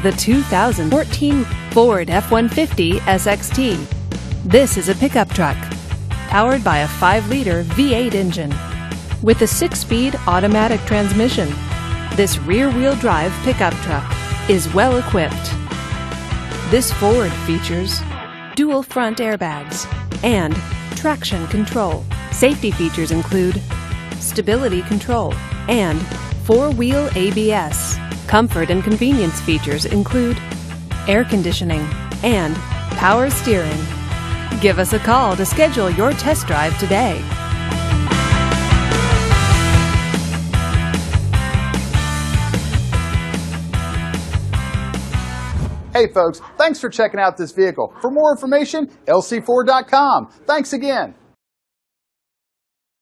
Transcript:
the 2014 Ford F-150 STX. This is a pickup truck powered by a 5-liter V8 engine with a 6-speed automatic transmission. This rear-wheel drive pickup truck is well equipped. This Ford features dual front airbags and traction control. Safety features include stability control and four-wheel ABS. Comfort and convenience features include air conditioning and power steering. Give us a call to schedule your test drive today. Hey folks, thanks for checking out this vehicle. For more information, lcford.com. Thanks again.